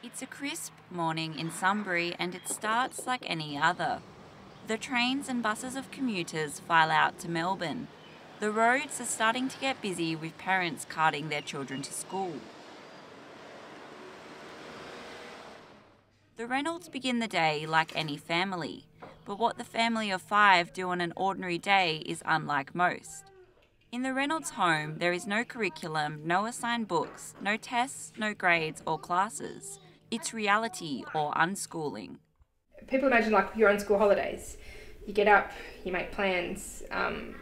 It's a crisp morning in Sunbury and it starts like any other. The trains and buses of commuters file out to Melbourne. The roads are starting to get busy with parents carting their children to school. The Reynolds begin the day like any family, but what the family of five do on an ordinary day is unlike most. In the Reynolds home, there is no curriculum, no assigned books, no tests, no grades or classes. It's reality or unschooling. People imagine like you're on school holidays. You get up, you make plans. Um,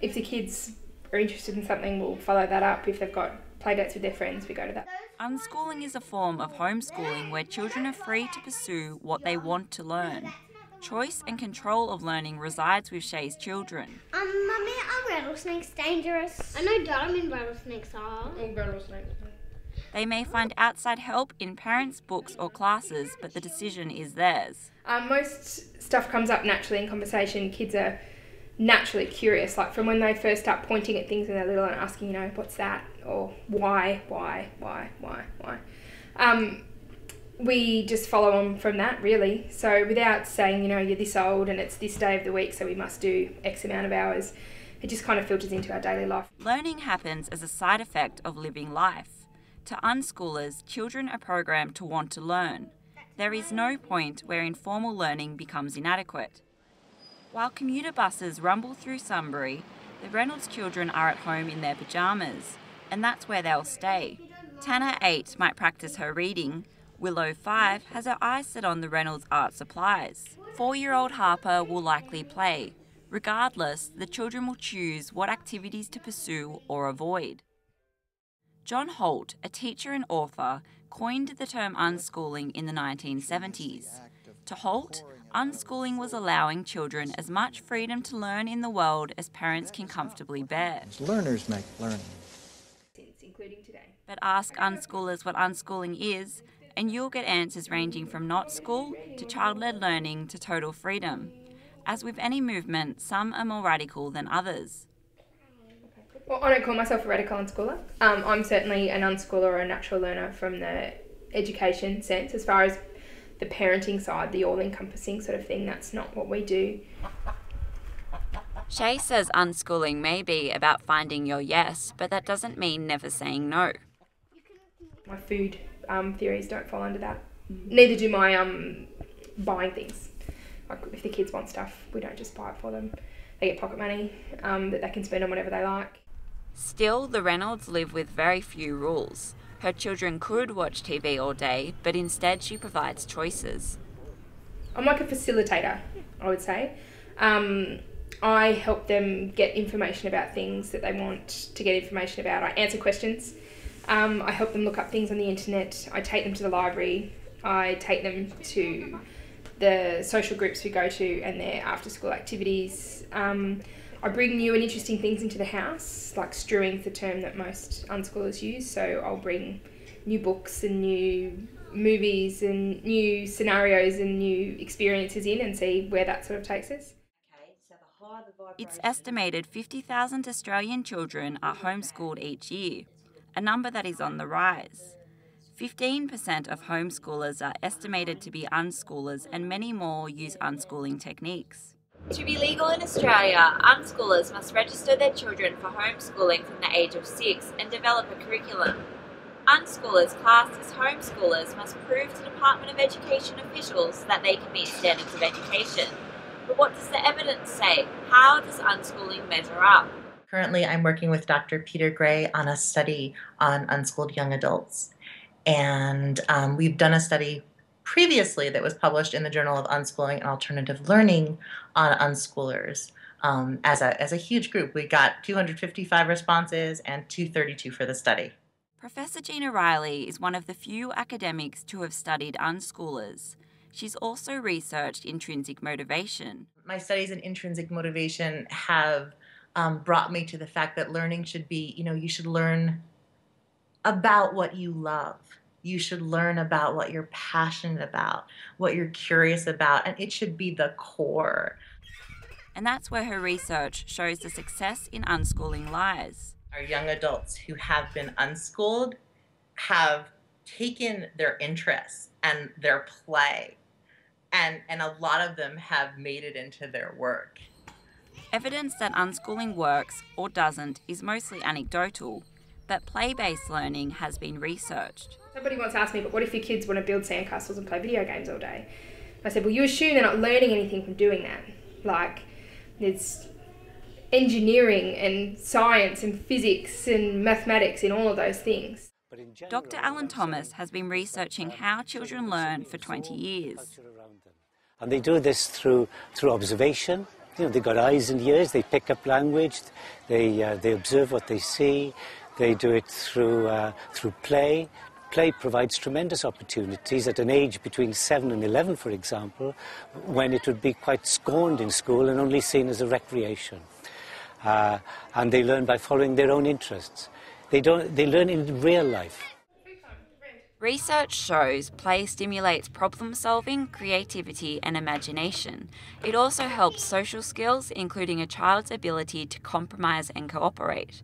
if the kids are interested in something, we'll follow that up. If they've got play dates with their friends, we go to that. Unschooling is a form of homeschooling where children are free to pursue what they want to learn. Choice and control of learning resides with Shay's children. Um, mummy, are rattlesnakes dangerous? I know Darwin rattlesnakes are. All rattlesnakes. They may find outside help in parents' books or classes, but the decision is theirs. Um, most stuff comes up naturally in conversation. Kids are naturally curious, like from when they first start pointing at things when they're little and asking, you know, what's that? Or why, why, why, why, why. Um, we just follow on from that, really. So without saying, you know, you're this old and it's this day of the week, so we must do X amount of hours, it just kind of filters into our daily life. Learning happens as a side effect of living life. To unschoolers, children are programmed to want to learn. There is no point where informal learning becomes inadequate. While commuter buses rumble through Sunbury, the Reynolds children are at home in their pyjamas, and that's where they'll stay. Tanner, 8, might practice her reading. Willow, 5, has her eyes set on the Reynolds art supplies. Four year old Harper will likely play. Regardless, the children will choose what activities to pursue or avoid. John Holt, a teacher and author, coined the term unschooling in the 1970s. To Holt, unschooling was allowing children as much freedom to learn in the world as parents can comfortably bear. Learners make learning. But ask unschoolers what unschooling is, and you'll get answers ranging from not school to child led learning to total freedom. As with any movement, some are more radical than others. Well, I don't call myself a radical unschooler. Um, I'm certainly an unschooler or a natural learner from the education sense. As far as the parenting side, the all encompassing sort of thing, that's not what we do. Shay says unschooling may be about finding your yes, but that doesn't mean never saying no. My food um, theories don't fall under that. Neither do my um, buying things. Like if the kids want stuff, we don't just buy it for them. They get pocket money um, that they can spend on whatever they like. Still, the Reynolds live with very few rules. Her children could watch TV all day, but instead she provides choices. I'm like a facilitator, I would say. Um, I help them get information about things that they want to get information about. I answer questions. Um, I help them look up things on the internet. I take them to the library. I take them to the social groups we go to and their after school activities. Um, I bring new and interesting things into the house, like strewing is the term that most unschoolers use. So I'll bring new books and new movies and new scenarios and new experiences in and see where that sort of takes us. It's estimated 50,000 Australian children are homeschooled each year, a number that is on the rise. 15% of homeschoolers are estimated to be unschoolers, and many more use unschooling techniques. To be legal in Australia, unschoolers must register their children for homeschooling from the age of six and develop a curriculum. Unschoolers classed as homeschoolers must prove to Department of Education officials that they can meet standards of education. But what does the evidence say? How does unschooling measure up? Currently, I'm working with Dr. Peter Gray on a study on unschooled young adults. And um, we've done a study previously that was published in the Journal of Unschooling and Alternative Learning on unschoolers. Um, as, a, as a huge group, we got 255 responses and 232 for the study. Professor Gina Riley is one of the few academics to have studied unschoolers. She's also researched intrinsic motivation. My studies in intrinsic motivation have um, brought me to the fact that learning should be, you know, you should learn about what you love you should learn about what you're passionate about, what you're curious about, and it should be the core. And that's where her research shows the success in unschooling lies. Our young adults who have been unschooled have taken their interests and their play and and a lot of them have made it into their work. Evidence that unschooling works or doesn't is mostly anecdotal, but play based learning has been researched. Somebody once asked me, but what if your kids want to build sandcastles and play video games all day? I said, well, you assume they're not learning anything from doing that. Like, there's engineering and science and physics and mathematics in all of those things. Dr. Alan Thomas has been researching how children learn for 20 years. And they do this through, through observation. You know, they've got eyes and ears, they pick up language, they, uh, they observe what they see, they do it through, uh, through play. Play provides tremendous opportunities at an age between 7 and 11, for example, when it would be quite scorned in school and only seen as a recreation. Uh, and they learn by following their own interests. They, don't, they learn in real life. Research shows play stimulates problem solving, creativity, and imagination. It also helps social skills, including a child's ability to compromise and cooperate.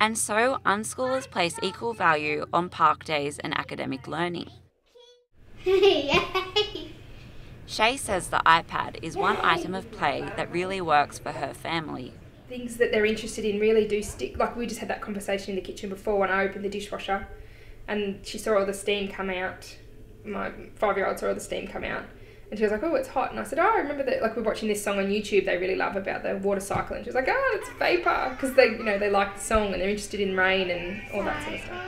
And so, unschoolers place equal value on park days and academic learning. Shay says the iPad is one item of play that really works for her family. Things that they're interested in really do stick. Like we just had that conversation in the kitchen before when I opened the dishwasher and she saw all the steam come out. My five year old saw all the steam come out. And she was like, oh, it's hot. And I said, oh, I remember that, like, we're watching this song on YouTube they really love about the water cycle. And she was like, oh, it's vapor. Because they, you know, they like the song and they're interested in rain and all that sort of stuff.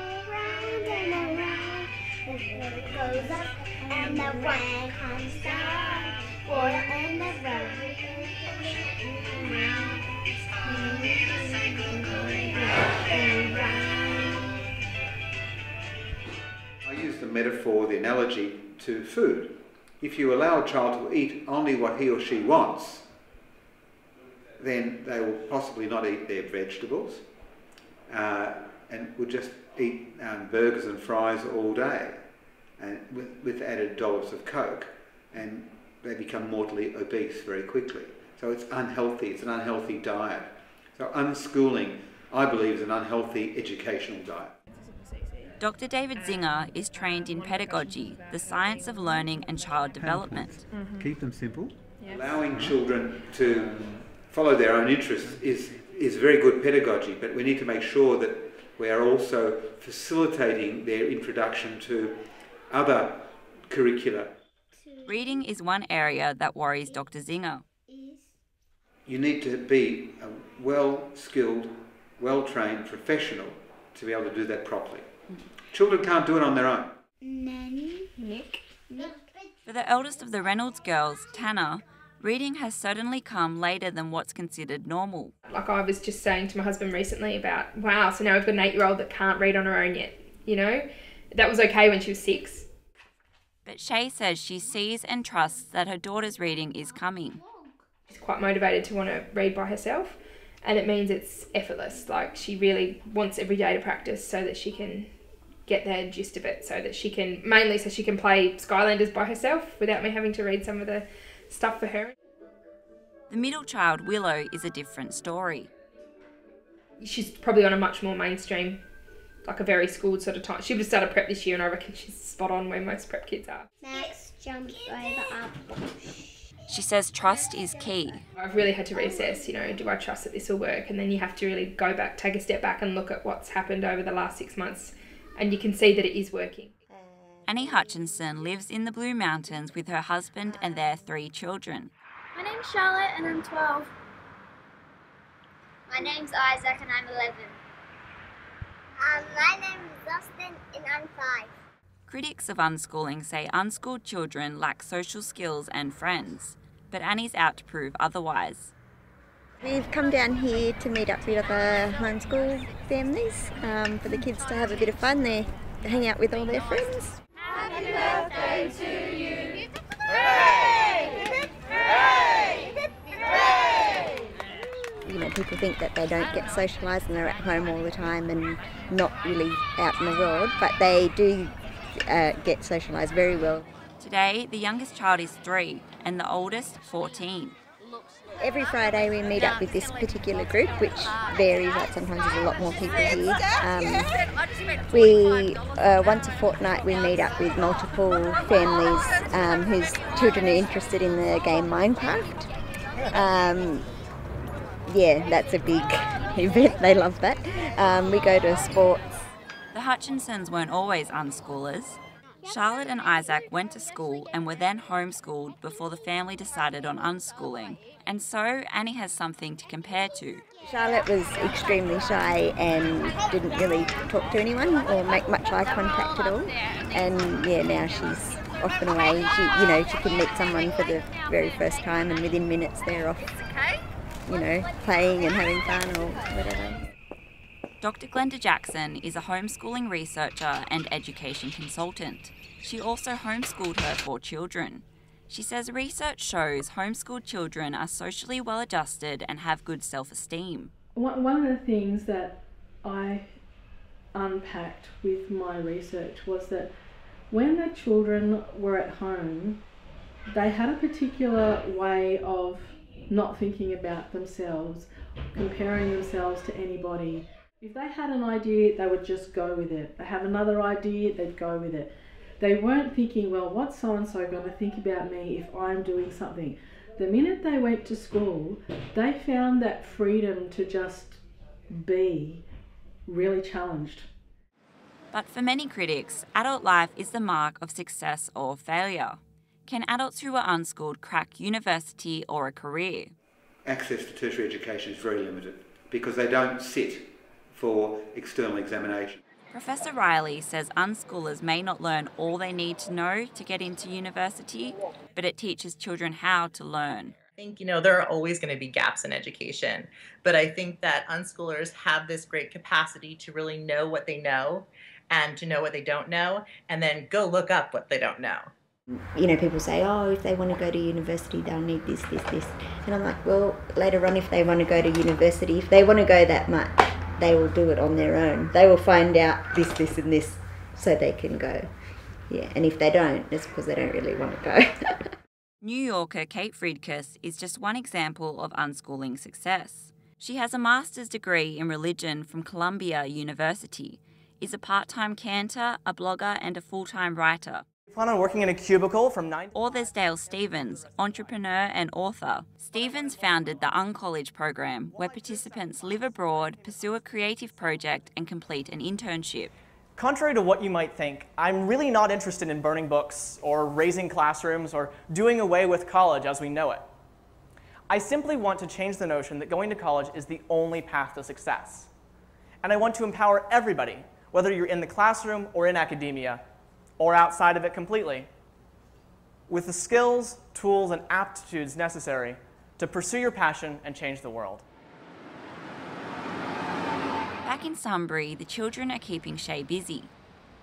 I use the metaphor, the analogy to food if you allow a child to eat only what he or she wants, then they will possibly not eat their vegetables uh, and will just eat um, burgers and fries all day and with, with added dollops of Coke and they become mortally obese very quickly. So it's unhealthy, it's an unhealthy diet. So unschooling, I believe, is an unhealthy educational diet. Dr. David Zyngier is trained in pedagogy, the science of learning and child development. Mm-hmm. Keep them simple. Yes. Allowing children to follow their own interests is, is very good pedagogy, but we need to make sure that we are also facilitating their introduction to other curricula. Reading is one area that worries Dr. Zyngier. You need to be a well skilled, well trained professional to be able to do that properly. Children can't do it on their own. Nanny, Nick. Nick. For the eldest of the Reynolds girls, Tanner, reading has certainly come later than what's considered normal. Like I was just saying to my husband recently about, wow, so now we've got an eight year old that can't read on her own yet. You know, that was okay when she was six. But Shay says she sees and trusts that her daughter's reading is coming. She's quite motivated to want to read by herself, and it means it's effortless. Like she really wants every day to practice so that she can get the gist of it so that she can mainly so she can play Skylanders by herself without me having to read some of the stuff for her. The middle child, Willow, is a different story. She's probably on a much more mainstream, like a very schooled sort of time. She would have started prep this year, and I reckon she's spot on where most prep kids are. Max jumps over a bush. She says trust is key. I've really had to reassess, you know, do I trust that this will work? And then you have to really go back, take a step back, and look at what's happened over the last six months and you can see that it is working. Annie Hutchinson lives in the Blue Mountains with her husband and their three children. My name's Charlotte and I'm 12. My name's Isaac and I'm 11. Um, my name is Dustin and I'm 5. Critics of unschooling say unschooled children lack social skills and friends, but Annie's out to prove otherwise. We've come down here to meet up with other homeschool families um, for the kids to have a bit of fun there, to hang out with all their friends. Happy birthday to you! Hooray! Hooray! Hooray! You know, people think that they don't get socialised and they're at home all the time and not really out in the world, but they do uh, get socialised very well. Today, the youngest child is three and the oldest 14. Every Friday we meet up with this particular group, which varies. Like sometimes there's a lot more people here. Um, we uh, once a fortnight we meet up with multiple families um, whose children are interested in the game Minecraft. Um, yeah, that's a big event. They love that. Um, we go to sports. The Hutchinsons weren't always unschoolers. Charlotte and Isaac went to school and were then homeschooled before the family decided on unschooling. And so Annie has something to compare to. Charlotte was extremely shy and didn't really talk to anyone or make much eye contact at all. And yeah, now she's off and away. She, you know, she can meet someone for the very first time, and within minutes they're off, you know, playing and having fun or whatever. Dr. Glenda Jackson is a homeschooling researcher and education consultant. She also homeschooled her four children. She says research shows homeschooled children are socially well adjusted and have good self esteem. One of the things that I unpacked with my research was that when the children were at home, they had a particular way of not thinking about themselves, comparing themselves to anybody. If they had an idea, they would just go with it. They have another idea, they'd go with it. They weren't thinking, well, what's so and so going to think about me if I'm doing something? The minute they went to school, they found that freedom to just be really challenged. But for many critics, adult life is the mark of success or failure. Can adults who are unschooled crack university or a career? Access to tertiary education is very limited because they don't sit for external examination. Professor Riley says unschoolers may not learn all they need to know to get into university, but it teaches children how to learn. I think, you know, there are always going to be gaps in education, but I think that unschoolers have this great capacity to really know what they know and to know what they don't know and then go look up what they don't know. You know, people say, oh, if they want to go to university, they'll need this, this, this. And I'm like, well, later on, if they want to go to university, if they want to go that much, they will do it on their own. They will find out this, this, and this so they can go. Yeah, and if they don't, it's because they don't really want to go. New Yorker Kate Fridkis is just one example of unschooling success. She has a master's degree in religion from Columbia University, is a part time cantor, a blogger, and a full time writer. Plan on working in a cubicle from 9 Or there's Dale Stephens, entrepreneur and author. Stephens founded the Uncollege program, where participants live abroad, pursue a creative project, and complete an internship. Contrary to what you might think, I'm really not interested in burning books or razing classrooms or doing away with college as we know it. I simply want to change the notion that going to college is the only path to success. And I want to empower everybody, whether you're in the classroom or in academia, or outside of it completely, with the skills, tools, and aptitudes necessary to pursue your passion and change the world. Back in Sunbury, the children are keeping Shay busy.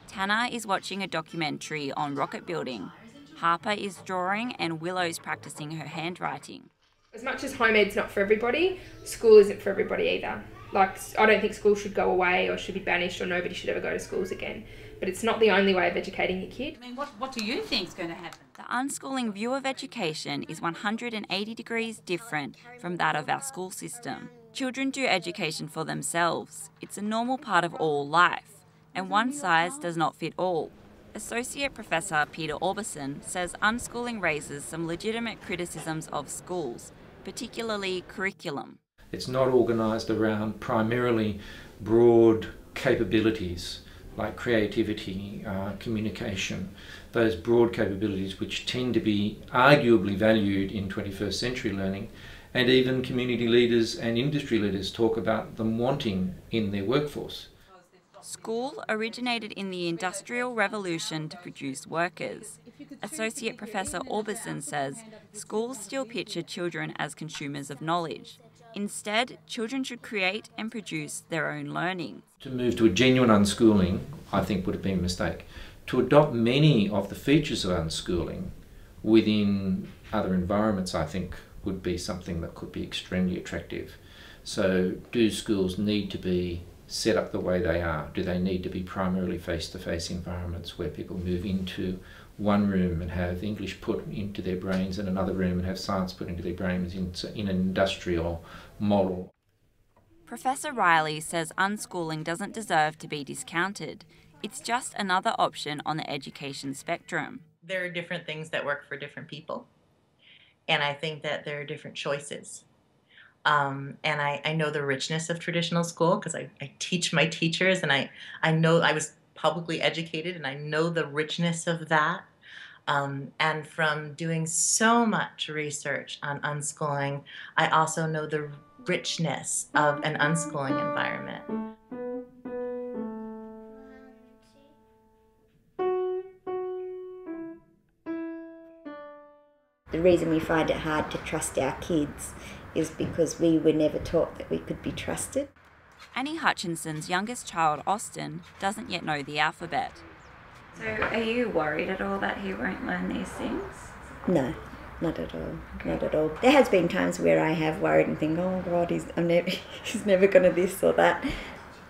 Tanner is watching a documentary on rocket building. Harper is drawing and Willow's practicing her handwriting. As much as home ed's not for everybody, school isn't for everybody either. Like, I don't think school should go away or should be banished or nobody should ever go to schools again but it's not the only way of educating your kid. I mean, what, what do you think is going to happen? The unschooling view of education is 180 degrees different from that of our school system. Children do education for themselves. It's a normal part of all life, and one size does not fit all. Associate Professor Peter Orbison says unschooling raises some legitimate criticisms of schools, particularly curriculum. It's not organised around primarily broad capabilities like creativity, uh, communication, those broad capabilities which tend to be arguably valued in 21st century learning, and even community leaders and industry leaders talk about them wanting in their workforce. School originated in the Industrial Revolution to produce workers. Associate Professor Orbison says schools still picture children as consumers of knowledge. Instead, children should create and produce their own learning. To move to a genuine unschooling, I think, would have been a mistake. To adopt many of the features of unschooling within other environments, I think, would be something that could be extremely attractive. So, do schools need to be set up the way they are? Do they need to be primarily face to face environments where people move into one room and have English put into their brains and another room and have science put into their brains in, in an industrial model? Professor Riley says unschooling doesn't deserve to be discounted. It's just another option on the education spectrum. There are different things that work for different people. And I think that there are different choices. Um, and I, I know the richness of traditional school because I, I teach my teachers and I, I know I was publicly educated and I know the richness of that. Um, and from doing so much research on unschooling, I also know the richness of an unschooling environment. The reason we find it hard to trust our kids is because we were never taught that we could be trusted. Annie Hutchinson's youngest child, Austin, doesn't yet know the alphabet. So, are you worried at all that he won't learn these things? No, not at all. Okay. Not at all. There has been times where I have worried and think, oh God, he's, I'm never, he's never going to this or that.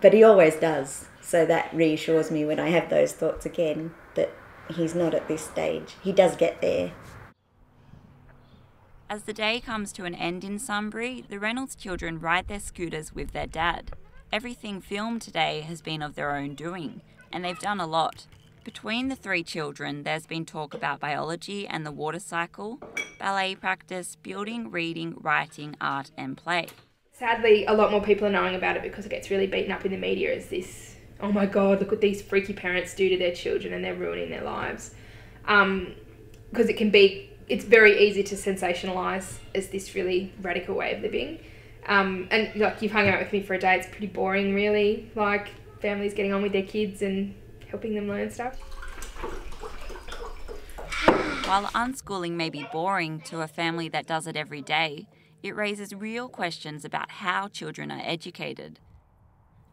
But he always does. So that reassures me when I have those thoughts again that he's not at this stage. He does get there. As the day comes to an end in Sunbury, the Reynolds children ride their scooters with their dad. Everything filmed today has been of their own doing, and they've done a lot. Between the three children, there's been talk about biology and the water cycle, ballet practice, building, reading, writing, art, and play. Sadly, a lot more people are knowing about it because it gets really beaten up in the media as this oh my god, look what these freaky parents do to their children and they're ruining their lives. Because um, it can be it's very easy to sensationalize as this really radical way of living. Um, and like you've hung out with me for a day, it's pretty boring, really. Like families getting on with their kids and helping them learn stuff. While unschooling may be boring to a family that does it every day, it raises real questions about how children are educated.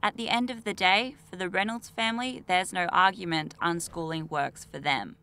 At the end of the day, for the Reynolds family, there's no argument unschooling works for them.